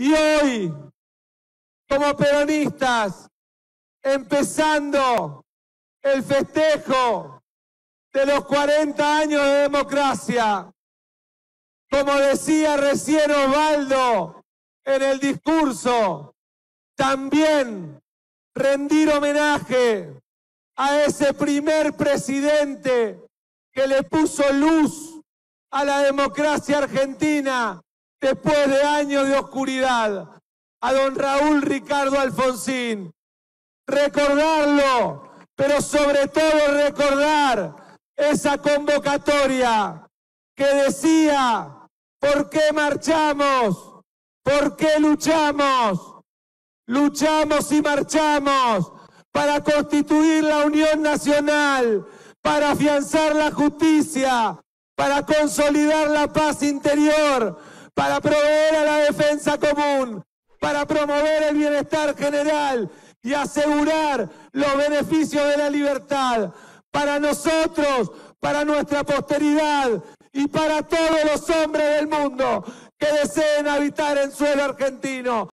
Y hoy, como peronistas, empezando el festejo de los 40 años de democracia, como decía recién Osvaldo en el discurso, también rendir homenaje a ese primer presidente que le puso luz a la democracia argentina después de años de oscuridad, a don Raúl Ricardo Alfonsín. Recordarlo, pero sobre todo recordar esa convocatoria que decía, ¿por qué marchamos? ¿Por qué luchamos? Luchamos y marchamos para constituir la Unión Nacional, para afianzar la justicia, para consolidar la paz interior, para proveer a la defensa común, para promover el bienestar general y asegurar los beneficios de la libertad para nosotros, para nuestra posteridad y para todos los hombres del mundo que deseen habitar en suelo argentino.